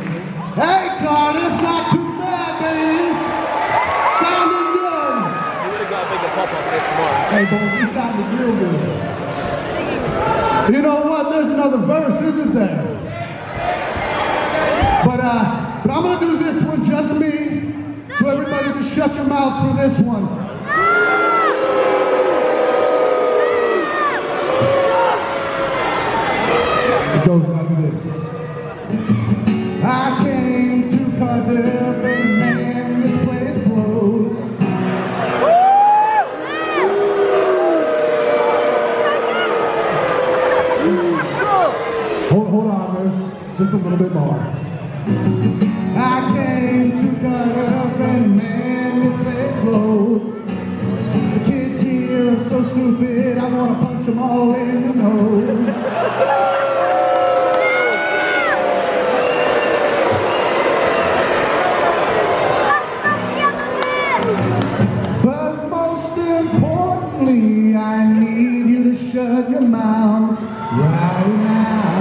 Hey, Carter, it's not too bad, baby. Sounded good. You would have got to make a pop up this tomorrow. Hey, boy, sounded real good. You know what? There's another verse, isn't there? But, uh, but I'm going to do this one just me. So everybody just shut your mouths for this one. It goes like this. Hold, hold on, there's just a little bit more. I came to cut up and man, this place blows. The kids here are so stupid, I want to punch them all in the nose. I need you to shut your mouths right now.